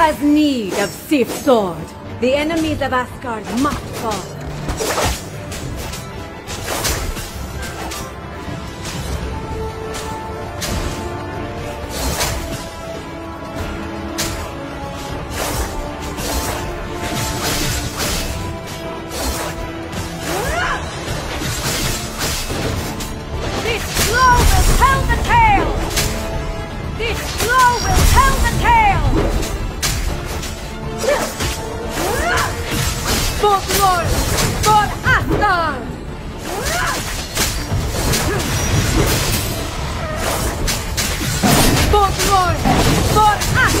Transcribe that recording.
has need of Sif's sword. The enemies of Asgard must fall. This blow will tell For glory! For Asgard! For glory! For Asgard!